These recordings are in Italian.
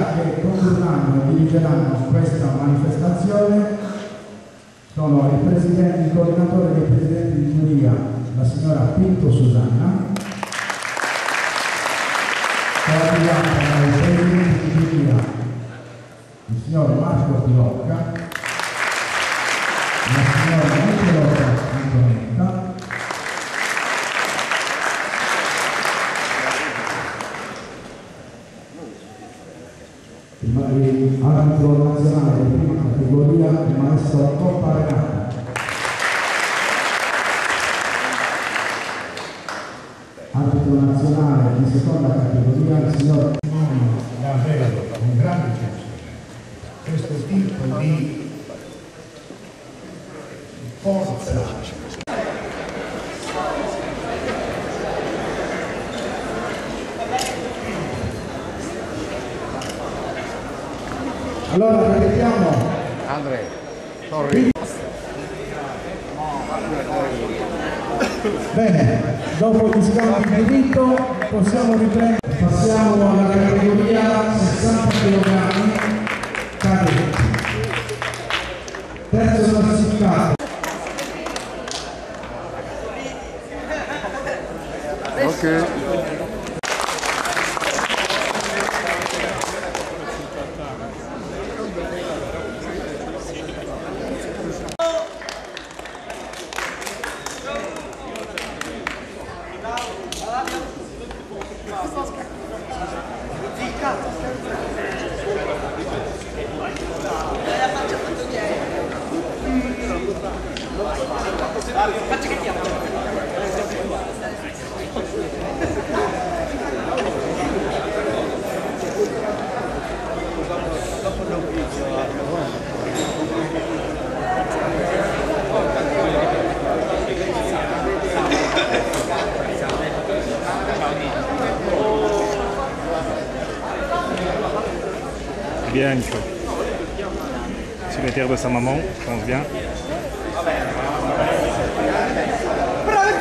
che condurranno e dirigeranno questa manifestazione sono il, presidente, il coordinatore dei presidenti di giuria, la signora Pinto Susanna, coordinata dal presidente di giuria, il signor Marco Pilocca, arbitro nazionale di prima categoria, il maestro Coppa Renato. arbitro nazionale di seconda categoria, il signor davvero un grande piacere. Questo tipo di forza Allora ripetiamo. Andre, sorry. Bene, dopo gli scambi di rito possiamo riprendere. Passiamo alla categoria 60 kg. Terzo Bien, Nico. De sa maman, je pense bien.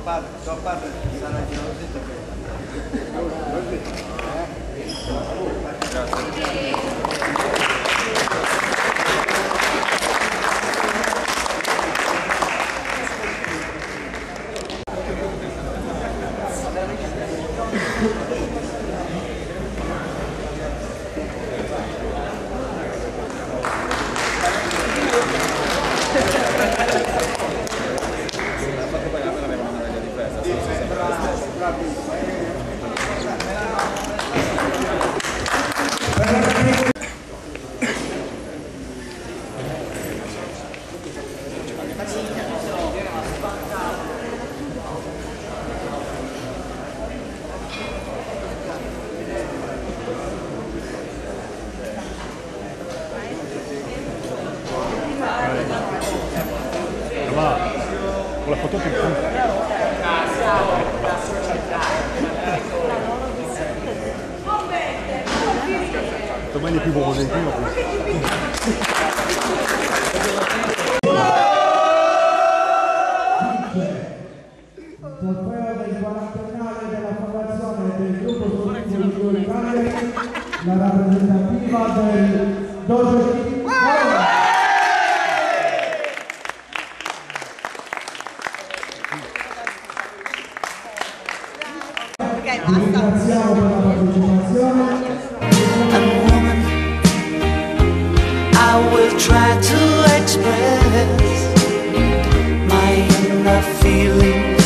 padre, só padre, sarà di non sento con la foto più di Domani è più buono, Trofeo del quarantennale della formazione del gruppo di Italia, la rappresentativa del 12 try to express my inner feelings